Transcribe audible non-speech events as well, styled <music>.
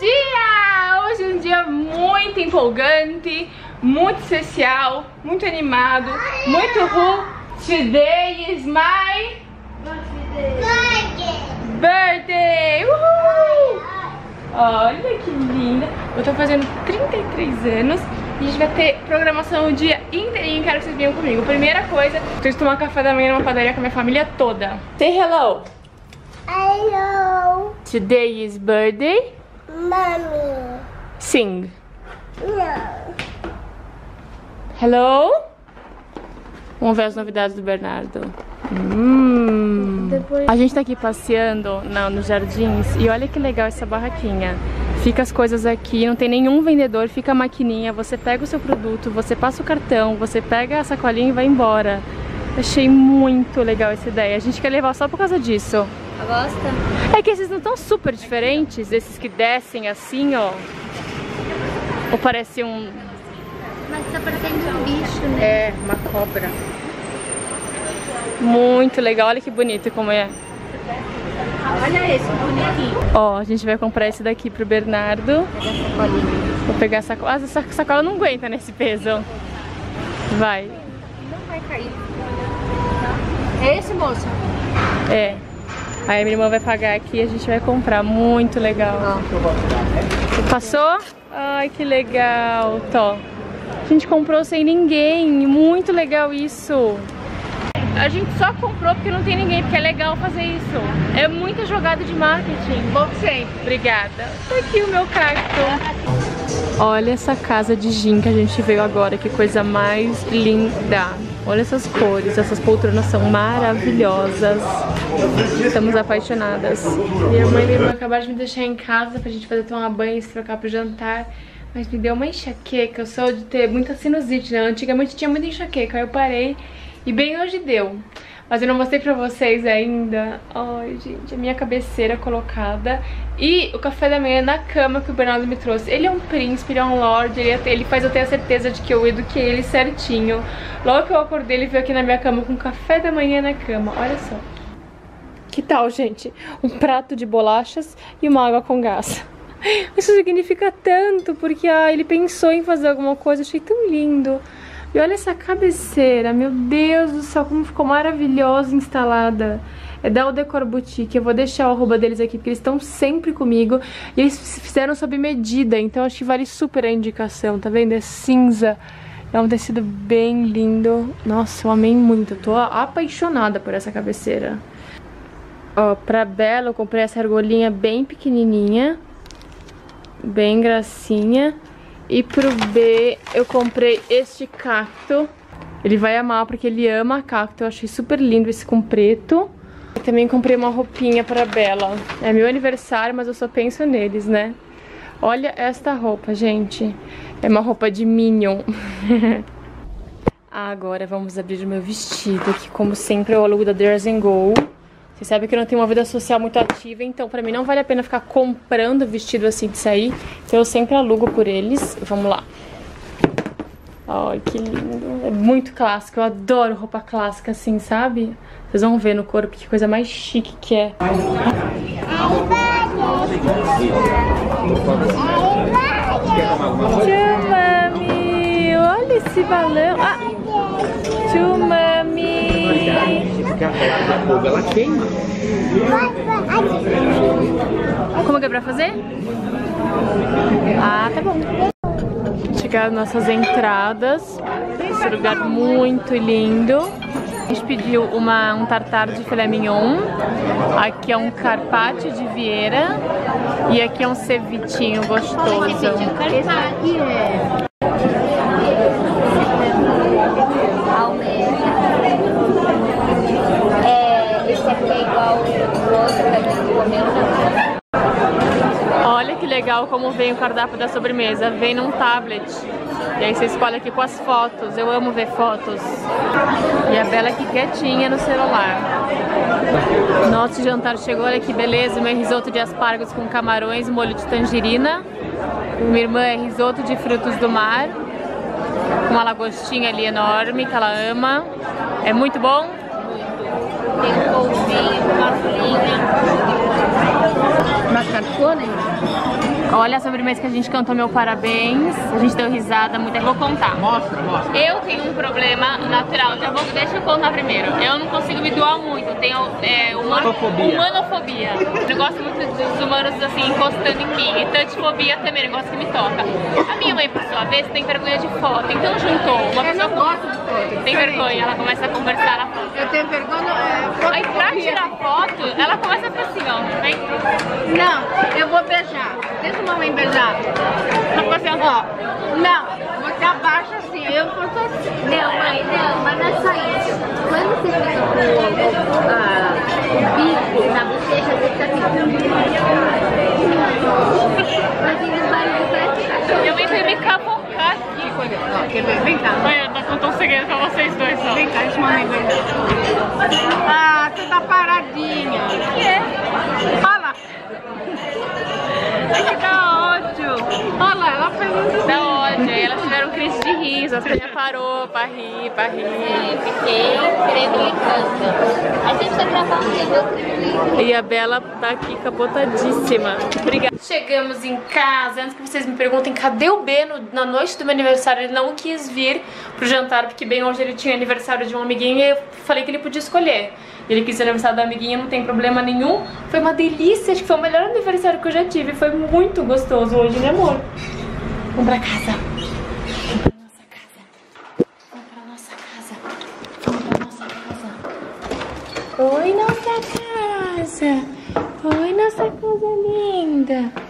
dia! Hoje é um dia muito empolgante, muito especial, muito animado, muito ru. Today is my birthday! Uhul! Olha que linda! Eu tô fazendo 33 anos e a gente vai ter programação o dia inteirinho. Quero que vocês venham comigo. Primeira coisa, preciso tomar café da manhã numa padaria com a minha família toda. Say hello! Hello, Today is birthday. Mommy. Sing. No. Hello? Vamos ver as novidades do Bernardo. Hum. A gente tá aqui passeando na, nos jardins e olha que legal essa barraquinha. Fica as coisas aqui, não tem nenhum vendedor, fica a maquininha, você pega o seu produto, você passa o cartão, você pega a sacolinha e vai embora. Achei muito legal essa ideia. A gente quer levar só por causa disso. Gosta? É que esses não estão super diferentes, esses que descem assim, ó. Ou parece um. Mas tá parecendo um bicho, né? É, uma cobra. Muito legal, olha que bonito como é. Olha esse bonitinho. Ó, a gente vai comprar esse daqui pro Bernardo. Vou pegar a sacola. Ah, essa sacola não aguenta nesse peso. Vai. Não vai cair. É esse, moço? É. Aí a minha irmã vai pagar aqui e a gente vai comprar. Muito legal. Passou? Ai, que legal. Tó. A gente comprou sem ninguém. Muito legal isso. A gente só comprou porque não tem ninguém, porque é legal fazer isso. É muita jogada de marketing. Bom sempre. Obrigada. Tá aqui o meu cacto. Olha essa casa de gin que a gente veio agora. Que coisa mais linda. Olha essas cores. Essas poltronas são maravilhosas. Estamos apaixonadas. Minha mãe e minha irmã acabaram de me deixar em casa pra gente fazer tomar banho e se trocar pro jantar. Mas me deu uma enxaqueca. Eu sou de ter muita sinusite, né? Antigamente tinha muita enxaqueca. Aí eu parei e bem hoje deu. Mas eu não mostrei pra vocês ainda. Ai, gente, a minha cabeceira colocada. E o café da manhã na cama que o Bernardo me trouxe. Ele é um príncipe, ele é um lord. Ele, ele faz eu ter a certeza de que eu eduquei ele certinho. Logo que eu acordei, ele veio aqui na minha cama com café da manhã na cama. Olha só. Que tal, gente? Um prato de bolachas e uma água com gás. Isso significa tanto, porque ah, ele pensou em fazer alguma coisa, achei tão lindo. E olha essa cabeceira, meu Deus do céu, como ficou maravilhosa instalada. É da O Decor Boutique, eu vou deixar o arroba deles aqui, porque eles estão sempre comigo. E eles fizeram sob medida, então acho que vale super a indicação, tá vendo? É cinza, é um tecido bem lindo. Nossa, eu amei muito, eu tô apaixonada por essa cabeceira. Ó, pra Bela eu comprei essa argolinha bem pequenininha, bem gracinha. E pro B eu comprei este cacto. Ele vai amar porque ele ama cacto. Eu achei super lindo esse com preto. Eu também comprei uma roupinha pra Bela. É meu aniversário, mas eu só penso neles, né? Olha esta roupa, gente. É uma roupa de Minion. <laughs> Agora vamos abrir o meu vestido, que como sempre é o alugo da Theirs Go. Vocês sabem que eu não tenho uma vida social muito ativa, então pra mim não vale a pena ficar comprando vestido assim de sair. Então eu sempre alugo por eles. Vamos lá. Ai, que lindo. É muito clássico. Eu adoro roupa clássica assim, sabe? Vocês vão ver no corpo que coisa mais chique que é. Tchau, mami. Olha esse balão. Ah, Ficar perto da fogo, ela queima. Como que é pra fazer? Ah, tá bom. Chegaram nossas entradas. Esse lugar muito lindo. A gente pediu uma, um tartar de filé mignon. Aqui é um carpaccio de vieira. E aqui é um cevitinho gostoso. Esse aqui é... É, esse aqui é igual o outro que a gente comeu, né? Olha que legal como vem o cardápio da sobremesa. Vem num tablet. E aí você escolhe aqui com as fotos. Eu amo ver fotos. E a Bela aqui quietinha no celular. Nosso jantar chegou, olha que beleza. Meu risoto de aspargos com camarões, molho de tangerina. Minha irmã é risoto de frutos do mar. Uma lagostinha ali enorme que ela ama. É muito bom? Tem um polvinho, uma folhinha. Olha a sobremesa que a gente cantou meu parabéns. A gente deu risada muito. Eu vou contar. Mostra, mostra. Eu tenho um problema natural. Já vou, deixa eu contar primeiro. Eu não consigo me doar muito. Eu tenho é, humano, Humanofobia. Eu gosto muito dos humanos assim encostando em mim. E touchfobia também, negócio que me toca. A minha mãe, por sua vez, tem vergonha de foto. Então juntou uma pessoa com... gosto de foto. Tem vergonha, ela começa a conversar na foto. Eu tenho vergonha. É, Aí pra tirar foto, ela começa a fazer assim, ó. Vem. Não, eu vou beijar. Mamãe beijar. Ela faz assim, ó. Ó, não, você abaixa assim, eu faço assim. Não, mãe, não, mas não é só isso. Quando você fica com o, bico na bochecha, você fica assim. Fazendo barulho pra Eu vim me cavocar aqui. Ó, quer ver? Vem cá. Olha, eu tô contando um segredo pra vocês dois só. Vem cá, deixa mamãe beijar. Ah, você tá paradinha. O que é? Olha lá. Ai, que dá ódio. Olha lá, ela fez um Dá ódio. Aí elas tiveram A Tânia parou pra rir, pra rir. Fiquei querendo infância. Aí você precisa gravar um vídeo. E a Bela tá aqui capotadíssima. Obrigada. Chegamos em casa. Antes que vocês me perguntem, cadê o B no- na noite do meu aniversário? Ele não quis vir pro jantar, porque bem hoje ele tinha aniversário de um amiguinho e eu falei que ele podia escolher. Ele quis o aniversário da amiguinha, não tem problema nenhum. Foi uma delícia, acho que foi o melhor aniversário que eu já tive. Foi muito gostoso hoje, né amor? Vamos pra casa. Casa. Oi, nossa linda.